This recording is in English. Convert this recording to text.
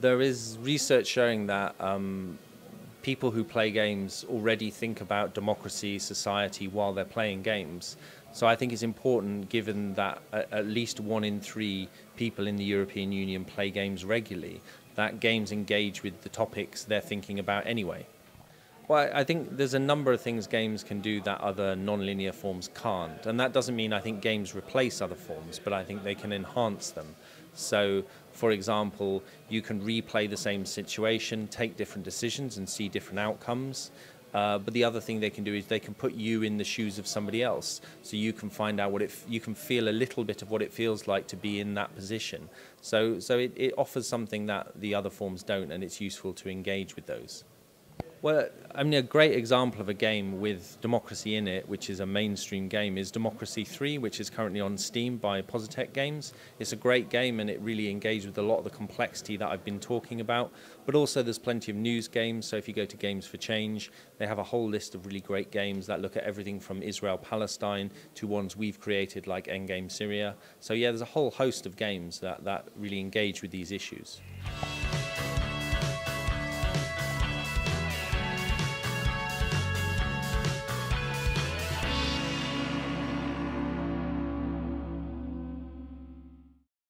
there is research showing that um, people who play games already think about democracy, society while they're playing games. So I think it's important, given that at least one in three people in the European Union play games regularly, that games engage with the topics they're thinking about anyway. Well, I think there's a number of things games can do that other non-linear forms can't, and that doesn't mean I think games replace other forms, but I think they can enhance them. So, for example, you can replay the same situation, take different decisions, and see different outcomes. Uh, but the other thing they can do is they can put you in the shoes of somebody else, so you can find out what it, you can feel a little bit of what it feels like to be in that position. So, so it, it offers something that the other forms don't, and it's useful to engage with those. Well, I mean, a great example of a game with democracy in it, which is a mainstream game, is Democracy 3, which is currently on Steam by Positech Games. It's a great game and it really engaged with a lot of the complexity that I've been talking about. But also, there's plenty of news games. So, if you go to Games for Change, they have a whole list of really great games that look at everything from Israel Palestine to ones we've created like Endgame Syria. So, yeah, there's a whole host of games that, that really engage with these issues.